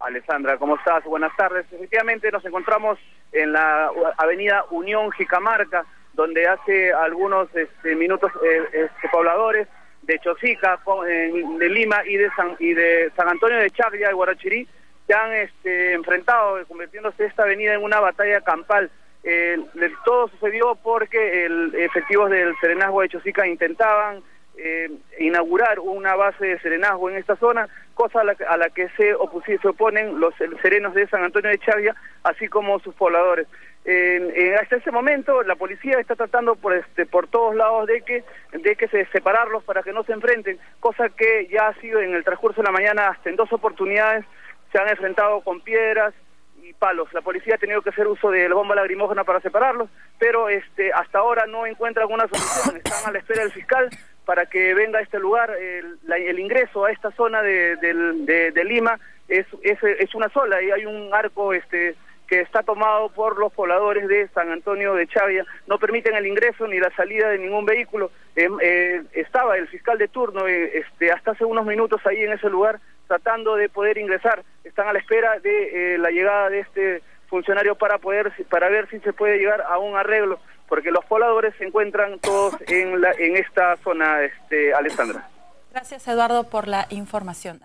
Alessandra, ¿cómo estás? Buenas tardes. Efectivamente nos encontramos en la avenida Unión Jicamarca, donde hace algunos este, minutos eh, este, pobladores de Chosica, de Lima y de San, y de San Antonio de Chaglia, de Guarachirí, se han este, enfrentado, convirtiéndose esta avenida en una batalla campal. Eh, todo sucedió porque el efectivos del Serenazgo de Chosica intentaban eh, inaugurar una base de serenazgo en esta zona, cosa a la, que se, se oponen los serenos de San Antonio de Chavia, así como sus pobladores. hasta ese momento la policía está tratando por este por todos lados de que de que se separarlos para que no se enfrenten, cosa que ya ha sido en el transcurso de la mañana hasta en dos oportunidades se han enfrentado con piedras y palos. La policía ha tenido que hacer uso de la bomba lagrimógena para separarlos, pero este hasta ahora no encuentra alguna solución. Están a la espera del fiscal para que venga a este lugar. El, ingreso a esta zona de, de, Lima es, es, es, una sola y hay un arco este que está tomado por los pobladores de San Antonio de Chavia. No permiten el ingreso ni la salida de ningún vehículo. Em, eh, estaba el fiscal de turno eh, este, hasta hace unos minutos ahí en ese lugar tratando de poder ingresar. Están a la espera de eh, la llegada de este funcionario para poder para ver si se puede llegar a un arreglo porque los pobladores se encuentran todos en, la, en esta zona, este, Alessandra. Gracias, Eduardo, por la información.